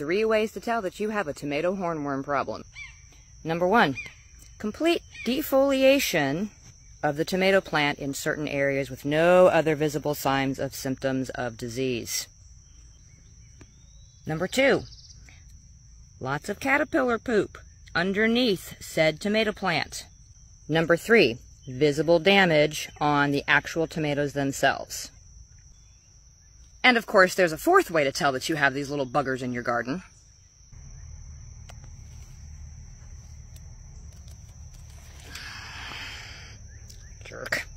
three ways to tell that you have a tomato hornworm problem. Number one, complete defoliation of the tomato plant in certain areas with no other visible signs of symptoms of disease. Number two, lots of caterpillar poop underneath said tomato plant. Number three, visible damage on the actual tomatoes themselves. And of course, there's a fourth way to tell that you have these little buggers in your garden. Jerk.